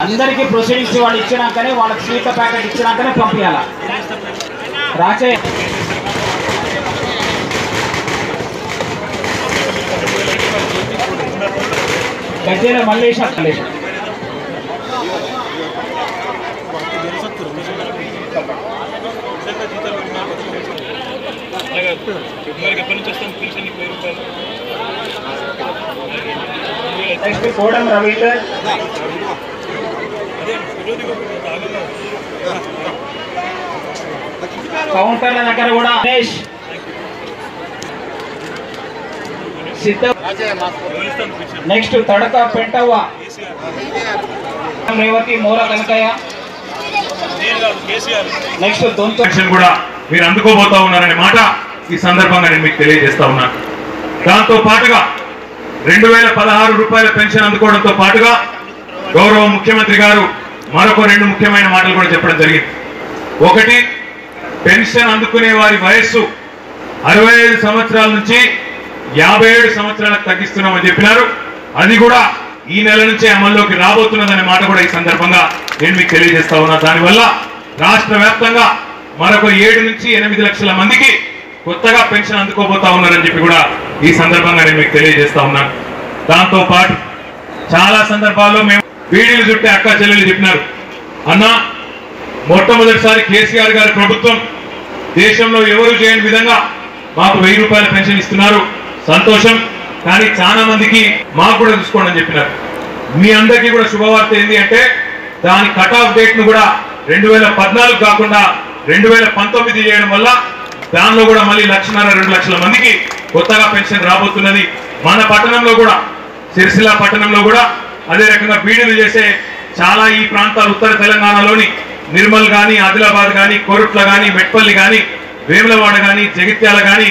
అందరికీ ప్రొసీడింగ్స్ వాళ్ళు ఇచ్చినాకనే వాళ్ళకి స్వీట్ల ప్యాకెట్ ఇచ్చినాకనే పంపించాల రాచే గజ్జల మల్లేశ మల్లేశ నెక్స్ట్ కోడం రవీందర్ కౌంటర్ల దగ్గర కూడా సిద్ధ నెక్స్ట్ తడక పెంటవ్వ. రేవతి మోర కనకయ్య నెక్స్ట్ దొంతు. కూడా మీరు అందుకోబోతా ఉన్నారనే మాట ఈ సందర్భంగా నేను మీకు తెలియజేస్తా ఉన్నాను దాంతో పాటుగా రెండు వేల పదహారు రూపాయల పెన్షన్ అందుకోవడంతో పాటుగా గౌరవ ముఖ్యమంత్రి గారు మరొక రెండు ముఖ్యమైన మాటలు కూడా చెప్పడం జరిగింది. ఒకటి పెన్షన్ అందుకునే వారి వయస్సు అరవై ఐదు సంవత్సరాల నుంచి యాభై ఏడు సంవత్సరాలకు తగ్గిస్తున్నామని చెప్పినారు. అది కూడా ఈ నెల నుంచే అమల్లోకి రాబోతున్నదనే మాట కూడా ఈ సందర్భంగా నేను మీకు తెలియజేస్తా ఉన్నా. దానివల్ల రాష్ట్ర వ్యాప్తంగా మరొక ఏడు నుంచి ఎనిమిది లక్షల మందికి కొత్తగా పెన్షన్ అందుకోబోతా ఉన్నారని చెప్పి కూడా ఈ సందర్భంగా నేను మీకు తెలియజేస్తా ఉన్నాను. దాంతో పాటు చాలా సందర్భాల్లో మేము బీడీలు చుట్టే అక్క చెల్లెలు చెప్పినారు. అన్న మొట్టమొదటిసారి కేసీఆర్ గారి ప్రభుత్వం దేశంలో ఎవరు చేయని విధంగా మాకు వెయ్యి రూపాయల పెన్షన్ ఇస్తున్నారు. సంతోషం కానీ చాలా మందికి మాకు కూడా చూసుకోండి అని చెప్పినారు. మీ అందరికీ కూడా శుభవార్త ఏంటి అంటే దాని కట్ ఆఫ్ డేట్ను కూడా రెండు వేల పద్నాలుగు కాకుండా రెండు వేల పంతొమ్మిది చేయడం వల్ల దానిలో కూడా మళ్ళీ లక్షన్నర రెండు లక్షల మందికి కొత్తగా పెన్షన్ రాబోతున్నది. మన పట్టణంలో కూడా సిరిసిల్ల పట్టణంలో కూడా అదే రకంగా బీడీలు చేసే చాలా ఈ ప్రాంతాలు ఉత్తర తెలంగాణలోని నిర్మల్ గాని ఆదిలాబాద్ కానీ కోరుట్ల కానీ మెట్పల్లి కానీ వేములవాడ కానీ జగిత్యాల కానీ